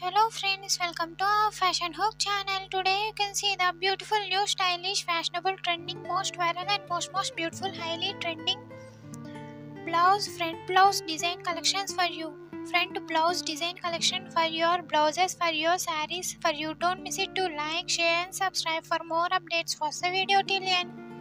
Hello friends, welcome to our Fashion Hook channel. Today you can see the beautiful, new, stylish, fashionable, trending, most viral and most most beautiful, highly trending blouse front blouse design collections for you. Front blouse design collection for your blouses, for your sarees, for you. Don't miss it to like, share and subscribe for more updates. Watch the video till end.